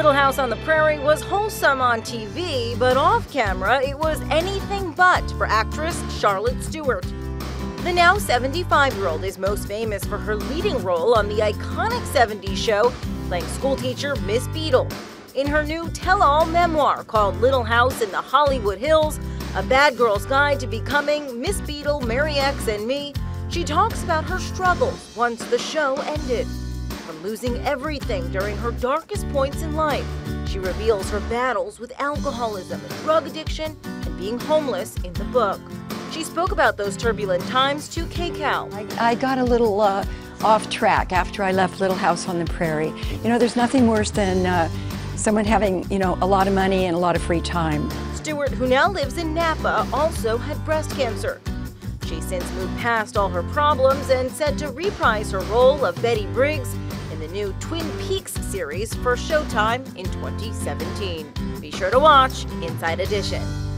Little House on the Prairie was wholesome on TV, but off camera, it was anything but for actress Charlotte Stewart. The now 75 year old is most famous for her leading role on the iconic 70s show, playing schoolteacher Miss Beadle. In her new tell all memoir called Little House in the Hollywood Hills, A Bad Girl's Guide to Becoming Miss Beadle, Mary X, and Me, she talks about her struggles once the show ended. From losing everything during her darkest points in life, she reveals her battles with alcoholism and drug addiction and being homeless in the book. She spoke about those turbulent times to KCAL. I, I got a little uh, off track after I left Little House on the Prairie. You know, there's nothing worse than uh, someone having, you know, a lot of money and a lot of free time. Stewart, who now lives in Napa, also had breast cancer. She since moved past all her problems and said to reprise her role of Betty Briggs the new Twin Peaks series for Showtime in 2017. Be sure to watch Inside Edition.